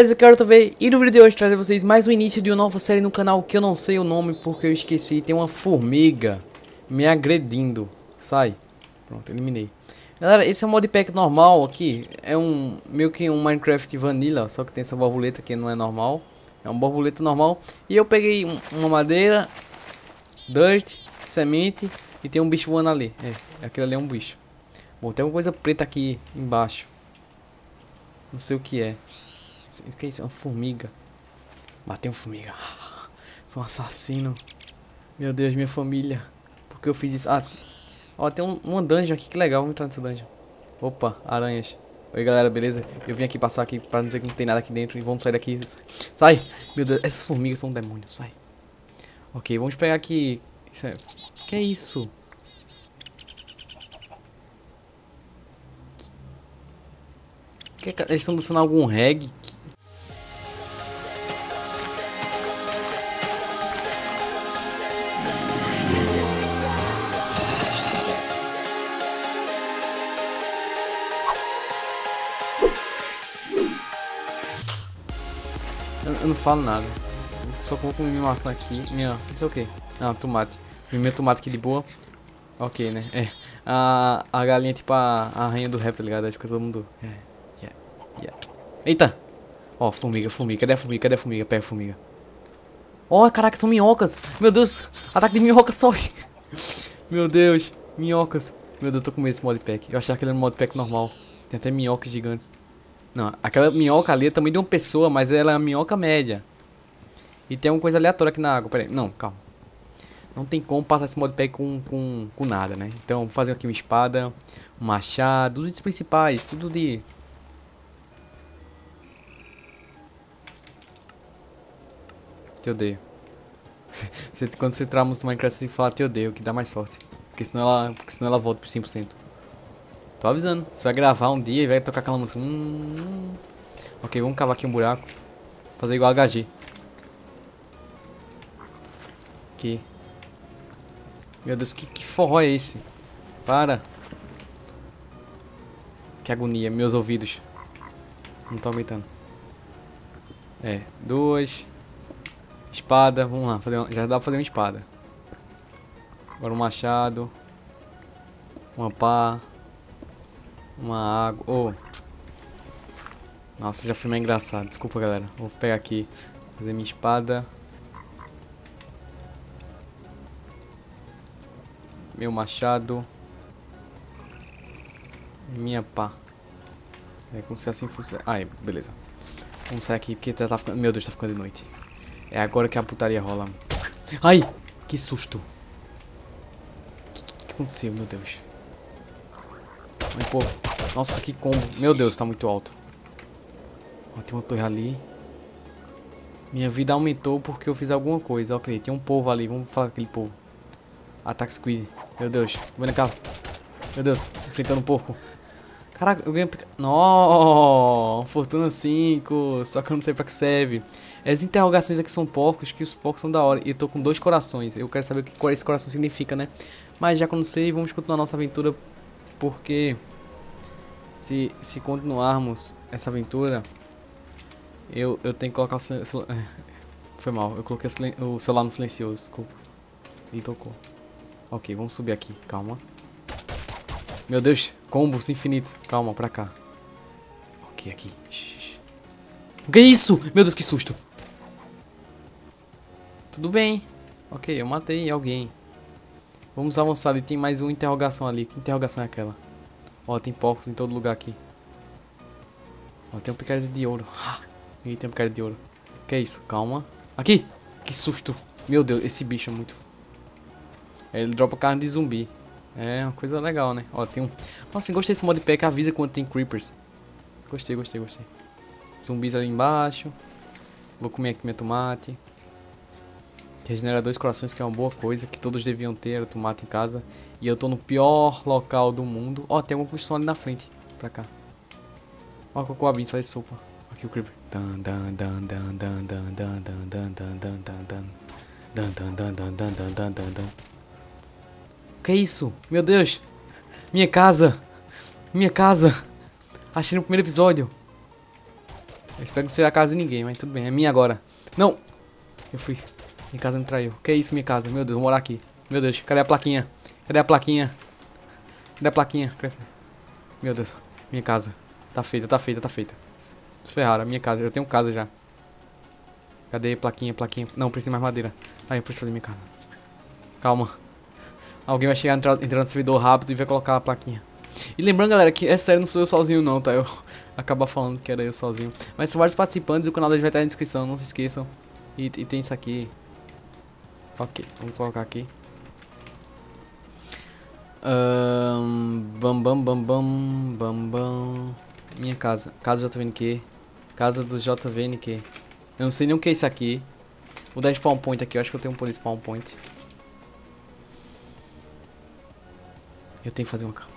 Beleza, eu quero também e no vídeo de hoje trazer vocês mais o início de uma nova série no canal que eu não sei o nome porque eu esqueci. Tem uma formiga me agredindo. Sai. Pronto, eliminei. Galera, esse é um modpack normal aqui. É um meio que um Minecraft Vanilla, só que tem essa borboleta que não é normal. É uma borboleta normal. E eu peguei um, uma madeira, dirt, semente e tem um bicho voando ali. É, aquele ali é um bicho. Bom, tem uma coisa preta aqui embaixo. Não sei o que é. O que é isso? É uma formiga. Matei uma formiga. Sou um assassino. Meu Deus, minha família. Por que eu fiz isso? Ah, ó, tem um, uma dungeon aqui. Que legal. Vamos entrar nessa dungeon. Opa, aranhas. Oi, galera, beleza? Eu vim aqui passar aqui pra dizer que não tem nada aqui dentro. E vamos sair daqui. Sai! Meu Deus, essas formigas são um demônio. Sai. Ok, vamos pegar aqui... Isso é... Que é isso? Que, que eles estão dançando algum reggae? Eu, não falo nada. Só coloco minha maçã aqui. Minha. Não sei o que. Ah, tomate. Meu tomate aqui de boa. Ok, né? É. A, a galinha é tipo a, a rainha do rap, tá ligado? Acho que todo mundo. É. Yeah. Yeah. Eita! Ó, oh, formiga, formiga. Cadê a formiga? Cadê a formiga? Pega a formiga. Ó, oh, caraca, são minhocas. Meu Deus. Ataque de minhoca só. Meu Deus. Minhocas. Meu Deus, eu tô com medo desse modpack. Eu achava que ele era um modpack normal. Tem até minhocas gigantes. Não, aquela minhoca ali é também de uma pessoa, mas ela é uma minhoca média. E tem uma coisa aleatória aqui na água. Pera aí. Não, calma. Não tem como passar esse modpack com, com, com nada, né? Então, vou fazer aqui uma espada, um machado, os itens principais, tudo de... Te odeio. Quando você entrar no Minecraft, você que falar te odeio, que dá mais sorte. Porque senão ela, porque senão ela volta por 100%. Tô avisando. Você vai gravar um dia e vai tocar aquela música. Hum... Ok, vamos cavar aqui um buraco. Fazer igual HG. Aqui. Meu Deus, que, que forró é esse? Para. Que agonia, meus ouvidos. Não tô aguentando. É, duas. Espada, vamos lá, fazer uma, já dá pra fazer uma espada. Agora um machado. Uma pá. Uma água. Oh. Nossa, já foi meio engraçado. Desculpa, galera. Vou pegar aqui. Fazer minha espada. Meu machado. Minha pá. É como se assim fosse. Ai, beleza. Vamos sair aqui porque já tá ficando. Meu Deus, tá ficando de noite. É agora que a putaria rola. Ai! Que susto! O que, que, aconteceu, meu Deus? Pô. Nossa, que combo. Meu Deus, tá muito alto. Ó, tem uma torre ali. Minha vida aumentou porque eu fiz alguma coisa. Ok, tem um povo ali. Vamos falar com aquele povo. Ataque squeeze. Meu Deus. Vem cá. Meu Deus. Enfrentando um porco. Caraca, eu ganhei... Não, Fortuna 5. Só que eu não sei pra que serve. As interrogações aqui são porcos, que os porcos são da hora. E eu tô com dois corações. Eu quero saber o que esse coração significa, né? Mas já que eu não sei, vamos continuar nossa aventura. Porque... Se, se continuarmos essa aventura... Eu, eu tenho que colocar o celular... Foi mal, eu coloquei o, o celular no silencioso, desculpa. Ele tocou. Ok, vamos subir aqui, calma. Meu Deus, combos infinitos. Calma, pra cá. Ok, aqui. O que é isso? Meu Deus, que susto. Tudo bem. Ok, eu matei alguém. Vamos avançar ali. Tem mais uma interrogação ali. Que interrogação é aquela? Ó, tem porcos em todo lugar aqui. Ó, tem um picareta de ouro. E tem um picareta de ouro. Que é isso? Calma. Aqui! Que susto. Meu Deus, esse bicho é muito... Ele dropa carne de zumbi. É uma coisa legal, né? Ó, tem um... Nossa, gostei desse modpack. Avisa quando tem creepers. Gostei, gostei, gostei. Zumbis ali embaixo. Vou comer aqui meu tomate. Regenera dois corações, que é uma boa coisa. Que todos deviam ter tomate em casa. E eu tô no pior local do mundo. Ó, tem uma construção ali na frente. Pra cá. Ó, cocô abins, faz sopa. Aqui o creeper. Dan, dan, dan, dan, dan, dan, dan, dan, dan, dan, dan, dan, dan. Dan, dan. Que é isso? Meu Deus! Minha casa! Minha casa! Achei no primeiro episódio. Eu espero que não seja a casa de ninguém, mas tudo bem. É minha agora. Não! Eu fui. Minha casa me traiu. Que isso, minha casa? Meu Deus, vou morar aqui. Meu Deus, cadê a plaquinha? Cadê a plaquinha? Cadê a plaquinha? Meu Deus, minha casa. Tá feita, tá feita, tá feita. Ferraram, a minha casa. Eu tenho casa já. Cadê plaquinha, plaquinha? Não, preciso mais madeira. Aí, eu preciso fazer minha casa. Calma. Alguém vai chegar, entrar no servidor rápido e vai colocar a plaquinha. E lembrando, galera, que é sério, não sou eu sozinho não, tá? Eu acabo falando que era eu sozinho. Mas são vários participantes e o canal deles vai estar na descrição, não se esqueçam. E, e tem isso aqui. Ok, vamos colocar aqui. Um, bam bam bam bam bam bam. Minha casa. Casa do JVNQ. Casa do JVNQ. Eu não sei nem o que é isso aqui. Vou dar spawn point aqui. Eu acho que eu tenho um por spawn point. Eu tenho que fazer uma cama.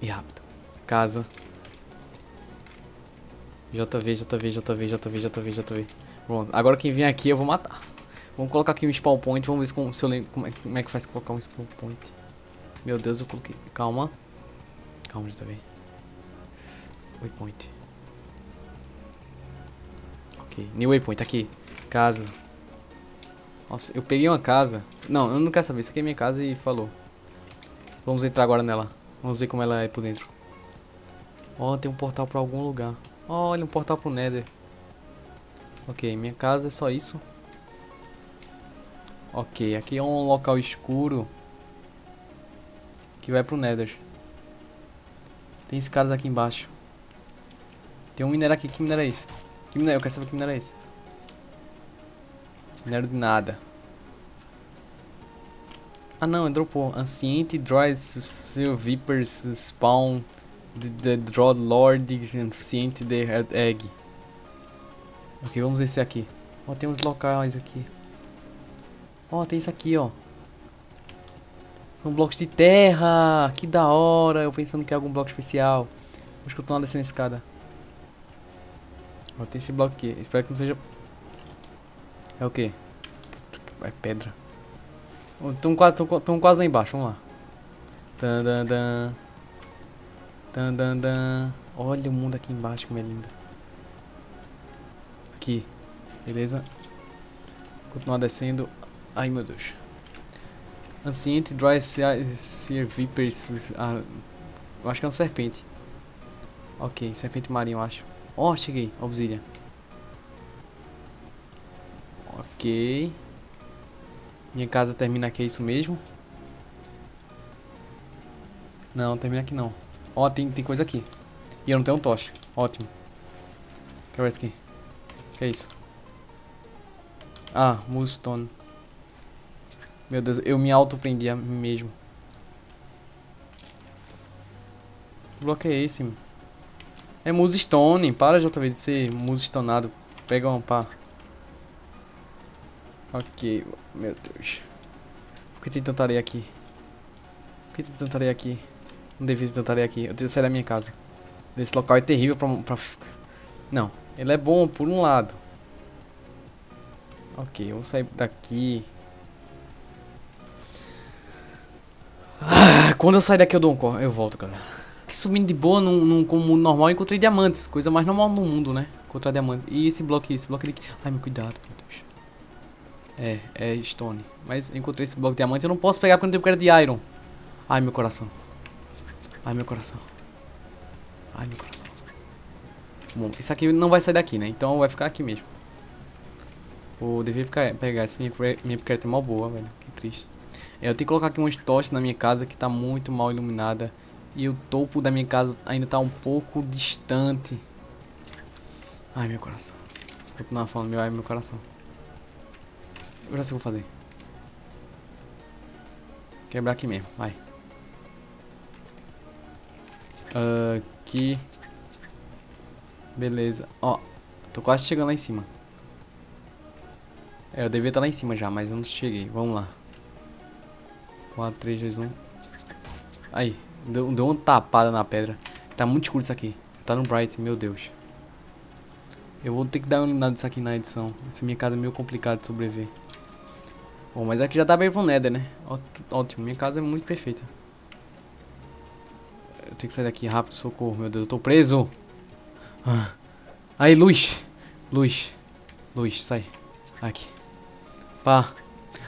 E rápido. Casa. JV, JV, JV, JV, JV, JV. Pronto. Agora quem vem aqui eu vou matar. Vamos colocar aqui um spawn point. Vamos ver se, eu lembro como é, como é que faz colocar um spawn point. Meu Deus, eu coloquei. Calma. Calma, JV. Waypoint. Ok. New waypoint, aqui. Casa. Nossa, eu peguei uma casa. Não, eu não quero saber. Isso aqui é minha casa e falou. Vamos entrar agora nela. Vamos ver como ela é por dentro. Ó, oh, tem um portal pra algum lugar. Oh, olha, um portal pro Nether. Ok, minha casa é só isso. Ok, aqui é um local escuro. Que vai pro Nether. Tem escadas aqui embaixo. Tem um minério aqui. Que minério é esse? Que minério? Eu quero saber que minério é esse. Minério de nada. Ah não, dropou. Ancient Droids, Seal Vipers, Spawn, The, the Droid Lord, Ancient The Egg. Ok, vamos esse aqui. Ó, oh, tem uns locais aqui. Ó, tem isso aqui, ó. São blocos de terra. Que da hora. Eu pensando que é algum bloco especial. Vou continuar descendo a escada. Ó, tem esse bloco aqui. Espero que não seja... É o quê? É pedra. Estão quase, tão, quase lá embaixo, vamos lá. Dan, dan, dan. Dan, dan, dan. Olha o mundo aqui embaixo como é lindo. Aqui. Beleza? Continuar descendo. Ai meu Deus. Ancient Dry Sea Vipers. Ah, eu acho que é uma serpente. Ok, serpente marinha, eu acho. Ó, oh, cheguei. Obsidian. Ok. Minha casa termina aqui, é isso mesmo? Não, termina aqui não. Ó, tem, tem coisa aqui. E eu não tenho um tocha. Ótimo. Quero ver isso aqui. Que é isso? Ah, Moonstone. Meu Deus, eu me auto-prendi a mim mesmo. Que bloco é esse, mano? É Moonstone. Para, JV, de ser Moonstonado. Pega um pá. Ok, meu Deus. Por que tem tanta areia aqui? Por que tem tanta areia aqui? Não devia ter tanta areia aqui. Eu tenho que sair da minha casa. Esse local é terrível pra, pra... Não, ele é bom por um lado. Ok, eu vou sair daqui. Quando eu sair daqui eu dou um corre. Eu volto, galera. Aqui subindo de boa num, num mundo normal encontrei diamantes. Coisa mais normal no mundo, né? Encontrar diamantes. E esse bloco aqui, esse bloco aqui. Ai, meu cuidado, meu Deus. É, é stone. Mas encontrei esse bloco de diamante. Eu não posso pegar porque não tenho de iron. Ai, meu coração. Ai, meu coração. Ai, meu coração. Bom, isso aqui não vai sair daqui, né? Então vai ficar aqui mesmo. Pô, devia pegar esse minha, minha picareta é mal boa, velho. Que triste. É, eu tenho que colocar aqui umas tochas na minha casa que tá muito mal iluminada. E o topo da minha casa ainda tá um pouco distante. Ai, meu coração. Continuar falando meu ai, meu coração. Já sei o que vou fazer. Quebrar aqui mesmo, vai. Aqui. Beleza. Ó, tô quase chegando lá em cima. É, eu devia estar lá em cima já, mas eu não cheguei. Vamos lá. 4, 3, 2, 1. Aí, deu, deu uma tapada na pedra. Tá muito escuro isso aqui. Tá no bright, meu Deus. Eu vou ter que dar uma iluminada disso aqui na edição. Essa minha casa é meio complicado de sobreviver. Bom, mas aqui já dá bem pro Nether, né? Ótimo, minha casa é muito perfeita. Eu tenho que sair daqui rápido, socorro, meu Deus, eu tô preso. Ah, Aí, luz. Luz. Luz, sai. Aqui. Pá.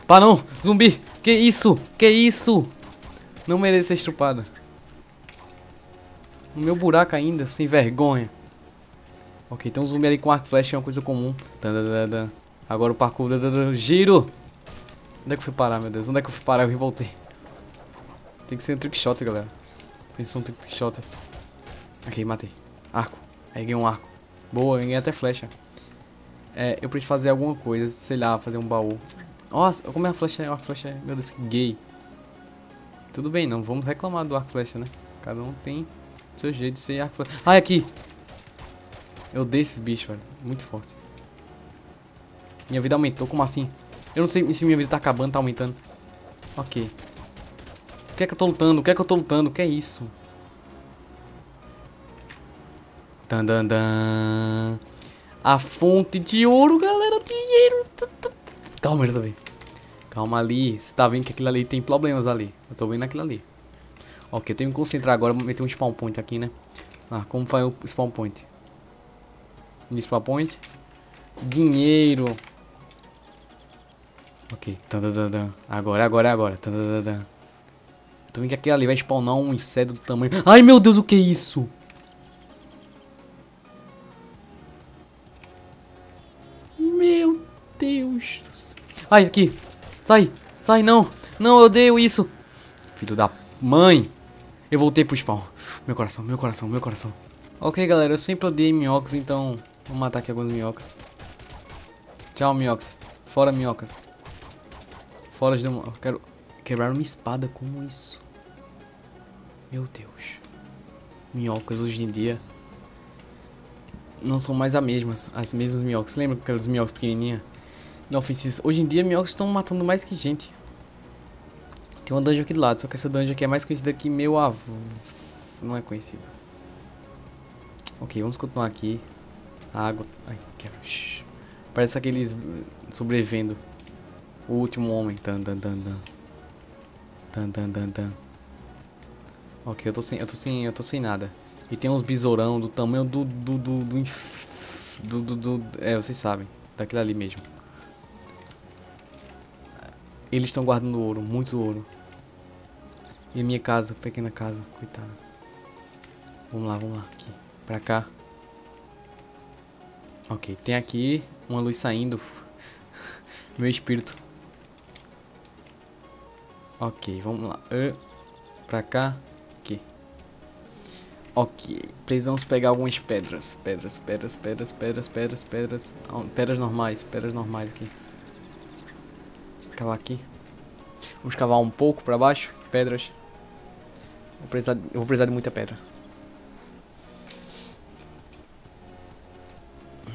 Pá, não. Zumbi. Que isso? Que isso? Não merece ser estrupada. No meu buraco ainda, sem vergonha. Ok, tem um zumbi ali com arco flash, é uma coisa comum. Agora o parkour. Giro! Onde é que eu fui parar, meu Deus? Onde é que eu fui parar? Eu voltei. Tem que ser um trickshot, galera. Tem que ser um trickshot. Ok, matei. Arco. Aí ganhei um arco. Boa, ganhei até flecha. É, eu preciso fazer alguma coisa, sei lá, fazer um baú. Nossa, como é a flecha? A flecha, meu Deus, que gay. Tudo bem, não vamos reclamar do arco flecha, né? Cada um tem seu jeito de ser arco flecha. Ai, aqui! Eu odeio esses bichos, velho. Muito forte. Minha vida aumentou, como assim? Eu não sei se minha vida tá acabando, tá aumentando. Ok. O que é que eu tô lutando? O que é que eu tô lutando? O que é isso? Dan, dan, dan. A fonte de ouro, galera. Dinheiro. Calma, eu também. Calma ali. Você tá vendo que aquilo ali tem problemas ali. Eu tô vendo aquilo ali. Ok, eu tenho que me concentrar agora. Vou meter um spawn point aqui, né? Ah, como faz o spawn point? No spawn point. Dinheiro. Ok. Agora, agora, agora. Tô vendo que aquele ali vai spawnar um inseto do tamanho... Ai, meu Deus, o que é isso? Meu Deus do céu. Ai, aqui. Sai. Sai, não. Não, eu odeio isso. Filho da mãe. Eu voltei pro spawn. Meu coração, meu coração, meu coração. Ok, galera. Eu sempre odeio minhocas, então... Vou matar aqui algumas minhocas. Tchau, minhocas. Fora minhocas. Fora de... Eu quero quebrar uma espada como isso. Meu Deus. Minhocas hoje em dia não são mais as mesmas, as mesmas minhocas. Lembra aquelas minhocas pequenininhas? Inofensivas. Hoje em dia minhocas estão matando mais que gente. Tem uma dungeon aqui do lado, só que essa dungeon aqui é mais conhecida que meu avô. Não é conhecida. Ok, vamos continuar aqui. A água. Ai, quebra. Parece aqueles sobrevivendo. O último homem. Dan, dan, dan, dan. Dan, dan, dan, dan. Ok, eu tô sem, eu tô sem, eu tô sem nada. E tem uns besourão do tamanho do do do do, do, do, do é, vocês sabem, daquele ali mesmo. Eles estão guardando ouro, muito ouro. E a minha casa, pequena casa, coitada. Vamos lá, vamos lá, aqui, pra cá. Ok, tem aqui uma luz saindo. Meu espírito. Ok, vamos lá. Uh, pra cá. Ok, precisamos pegar algumas pedras. Pedras, pedras, pedras, pedras, pedras, pedras. Pedras normais, pedras normais aqui. Cavar aqui. Vamos cavar um pouco pra baixo. Pedras. Vou precisar, eu vou precisar de muita pedra.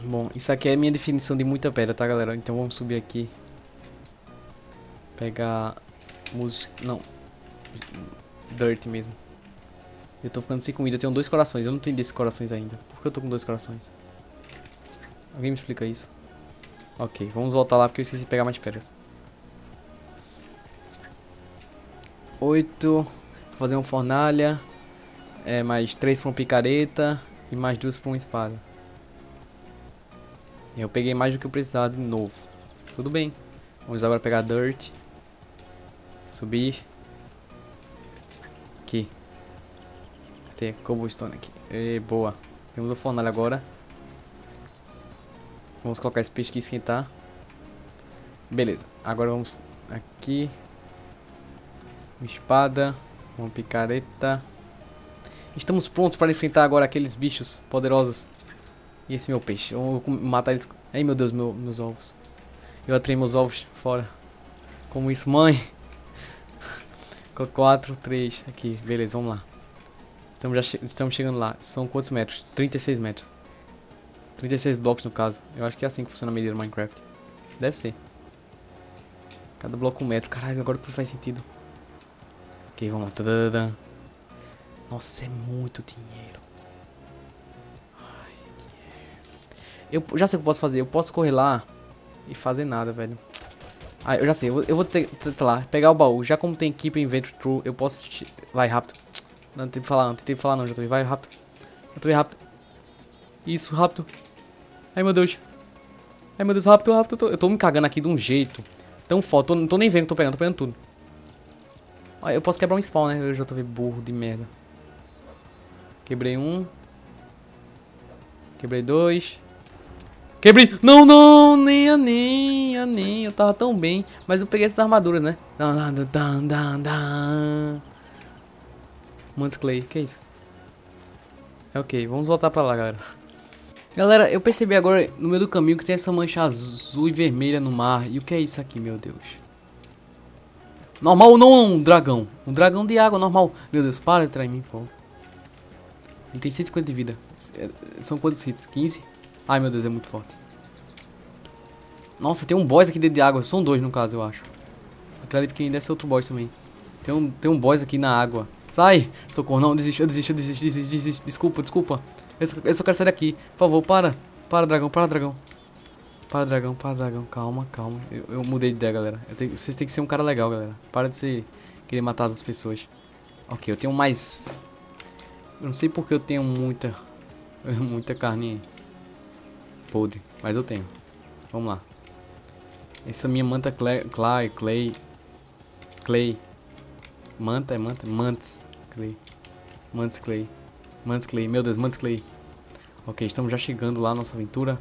Bom, isso aqui é a minha definição de muita pedra, tá galera? Então vamos subir aqui. Pegar música. Não. Dirt mesmo. Eu tô ficando sem comida, eu tenho dois corações. Eu não tenho desses corações ainda. Por que eu tô com dois corações? Alguém me explica isso? Ok, vamos voltar lá porque eu esqueci de pegar mais pedras. Oito. Vou fazer uma fornalha. É, mais três pra uma picareta. E mais duas pra uma espada. Eu peguei mais do que eu precisava de novo. Tudo bem. Vamos agora pegar dirt. Subir. Aqui ter cobblestone aqui. E, boa. Temos o fornalha agora. Vamos colocar esse peixe aqui esquentar. Beleza. Agora vamos aqui. Uma espada. Uma picareta. Estamos prontos para enfrentar agora aqueles bichos poderosos. E esse meu peixe. Eu vou matar eles. Ai meu Deus, meu, meus ovos. Eu atrei meus ovos fora. Como isso, mãe? 4, 3. Aqui, beleza, vamos lá. Estamos, já che estamos chegando lá. São quantos metros? 36 metros. 36 blocos no caso. Eu acho que é assim que funciona a medida do Minecraft. Deve ser. Cada bloco um metro. Caralho, agora tudo faz sentido. Ok, vamos lá. Nossa, é muito dinheiro. Ai, dinheiro. Eu já sei o que eu posso fazer. Eu posso correr lá e fazer nada, velho. Ah, eu já sei. Eu vou, ter, lá, pegar o baú. Já como tem Keep Inventory True, eu posso... Vai, rápido. Não tentei falar, não tentei falar não, já tô vai rápido. Já tô rápido. Isso, rápido. Ai, meu Deus. Ai, meu Deus, rápido, rápido. Eu tô, eu tô me cagando aqui de um jeito. Tão foda. Tô, não tô nem vendo, tô pegando, tô pegando tudo. Eu posso quebrar um spawn, né? Eu já tô burro de merda. Quebrei um. Quebrei dois. Quebrei. Não, não, nem a nem, a nem. Eu tava tão bem. Mas eu peguei essas armaduras, né? Mans Clay, que é isso? É ok, vamos voltar pra lá, galera. Galera, eu percebi agora no meio do caminho que tem essa mancha azul e vermelha no mar. E o que é isso aqui, meu Deus? Normal não um dragão. Um dragão de água, normal. Meu Deus, para de entrar em mim, pô. Ele tem 150 de vida. É, são quantos hits? 15? Ai, meu Deus, é muito forte. Nossa, tem um boss aqui dentro de água. São dois, no caso, eu acho. Aquele ali pequenininho deve ser outro boss também. Tem um, tem um boss aqui na água. Sai! Socorro, não, desisto, eu desisto, eu desisto, desisto, desisto. Desculpa, desculpa. Eu só, eu só quero sair daqui. Por favor, para. Para, dragão, para, dragão. Para, dragão, para, dragão. Calma, calma. Eu, eu mudei de ideia, galera. Tenho, vocês têm que ser um cara legal, galera. Para de ser... Querer matar as pessoas. Ok, eu tenho mais... Eu não sei porque eu tenho muita... Muita carne... Podre. Mas eu tenho. Vamos lá. Essa minha manta clay... Clay... Clay... Manta é manta? Mantis. Clay. Mantis Clay. Mantis Clay. Meu Deus, Mantis Clay. Ok, estamos já chegando lá na nossa aventura.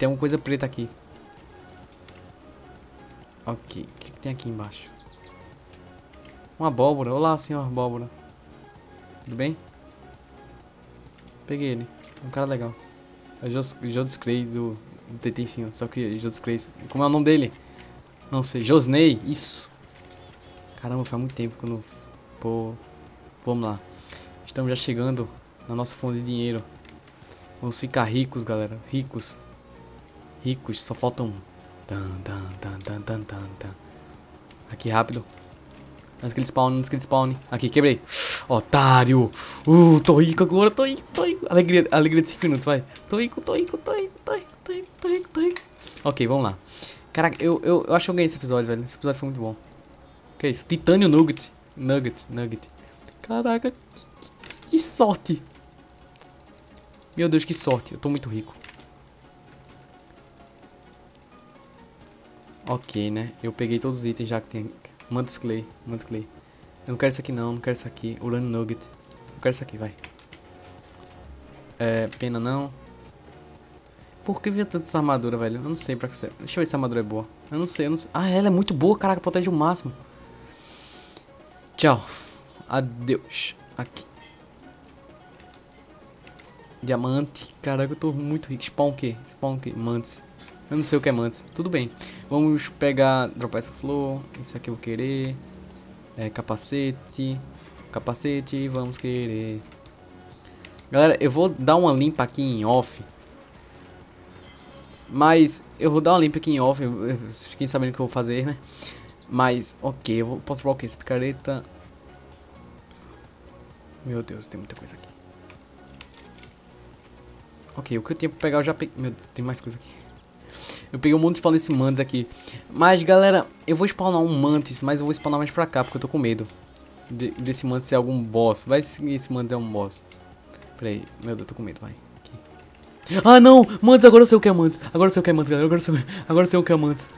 Tem alguma coisa preta aqui. Ok, o que, que tem aqui embaixo? Uma abóbora. Olá, senhor abóbora. Tudo bem? Peguei ele. É um cara legal. É o Jodis Clay do, do Tetinho. Só que Jodis Clay... Como é o nome dele? Não sei. Josney. Isso. Caramba, faz muito tempo que eu não Pô, vamos lá. Estamos já chegando na nossa fonte de dinheiro. Vamos ficar ricos, galera. Ricos. Ricos. Só tan, tan. Aqui, rápido. Antes que ele spawn, antes que ele spawn. Aqui, quebrei. Otário. Uh, tô rico agora, tô rico, tô rico. Alegria, alegria de 5 minutos, vai. Tô rico, tô rico, tô rico, tô rico, tô rico, tô rico, tô rico. Ok, vamos lá. Caraca, eu, eu, eu acho que eu ganhei esse episódio, velho. Esse episódio foi muito bom. Que isso? Titânio Nugget. Nugget, nugget. Caraca, que, que, sorte. Meu Deus, que sorte. Eu tô muito rico. Ok, né? Eu peguei todos os itens já que tem. Mantis Clay, Mantis Clay. Eu não quero isso aqui não, não quero isso aqui. Urano Nugget. Eu quero isso aqui, vai. É, pena não. Por que vinha tanta essa armadura, velho? Eu não sei pra que serve. Deixa eu ver se a armadura é boa. Eu não sei, eu não sei. Ah, ela é muito boa, caraca, protege o máximo. Tchau. Adeus. Aqui. Diamante. Caraca, eu tô muito rico. Spawn o quê? Spawn o quê? Mantis. Eu não sei o que é mantis. Tudo bem. Vamos pegar... Dropar essa flor. Isso aqui eu vou querer. É, capacete. Capacete. Vamos querer. Galera, eu vou dar uma limpa aqui em off. Mas eu vou dar uma limpa aqui em off. Vocês fiquem sabendo o que eu vou fazer, né? Mas, ok, eu vou, posso provar o que? Essa picareta. Meu Deus, tem muita coisa aqui. Ok, o que eu tinha pra pegar eu já peguei. Meu Deus, tem mais coisa aqui. Eu peguei um monte de spawn desse mantis aqui. Mas, galera, eu vou spawnar um mantis, mas eu vou spawnar mais pra cá, porque eu tô com medo. De, desse mantis ser algum boss. Vai se esse mantis é um boss. Pera aí, meu Deus, eu tô com medo, vai. Aqui. Ah, não! Mantis, agora eu sei o que é mantis. Agora eu sei o que é mantis, galera. Agora eu sei, agora eu sei o que é mantis.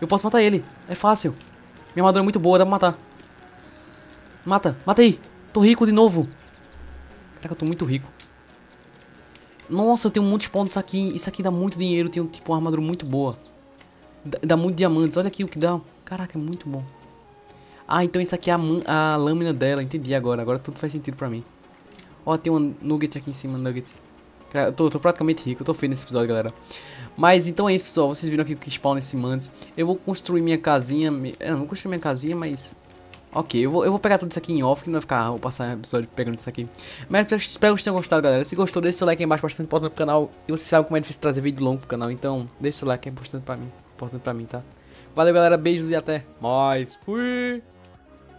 Eu posso matar ele. É fácil. Minha armadura é muito boa, dá pra matar. Mata, mata aí. Tô rico de novo. Caraca, eu tô muito rico. Nossa, eu tenho de pontos aqui. Isso aqui dá muito dinheiro. Eu tenho, tipo, uma armadura muito boa. Dá, dá muito diamantes. Olha aqui o que dá. Caraca, é muito bom. Ah, então isso aqui é a, a lâmina dela. Entendi agora. Agora tudo faz sentido pra mim. Ó, tem um nugget aqui em cima, nugget. Eu tô, tô praticamente rico. Eu tô feio nesse episódio, galera. Mas então é isso, pessoal. Vocês viram aqui o que spawn nesse mantis. Eu vou construir minha casinha. Eu não vou construir minha casinha, mas... Ok, eu vou, eu vou pegar tudo isso aqui em off, que não vai ficar, vou passar episódio pegando isso aqui. Mas espero que tenham gostado, galera. Se gostou, deixa seu like aí embaixo, bastante importante pro canal. E você sabe como é difícil trazer vídeo longo pro canal, então deixa seu like, é importante pra mim. Importante pra mim, tá? Valeu, galera. Beijos e até mais. Fui!